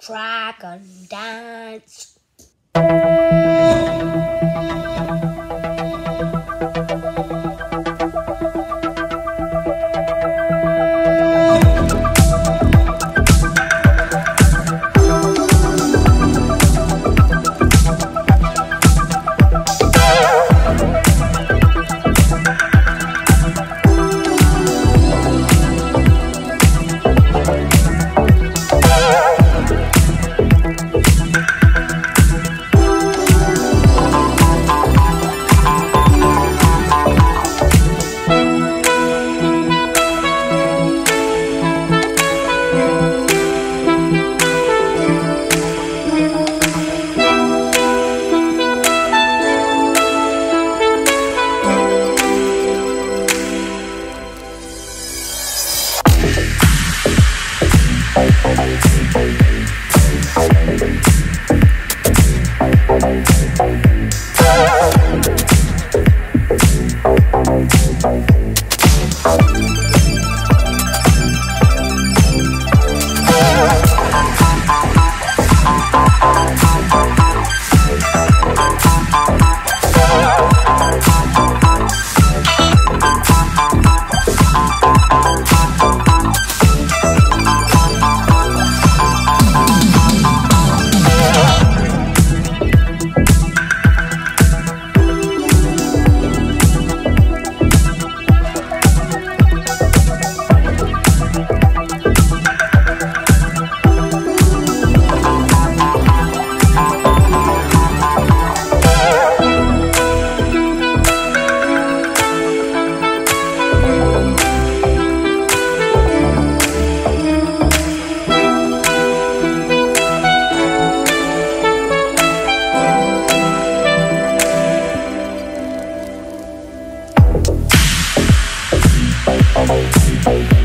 Dragon Dance. Bye. Oh, oh, oh,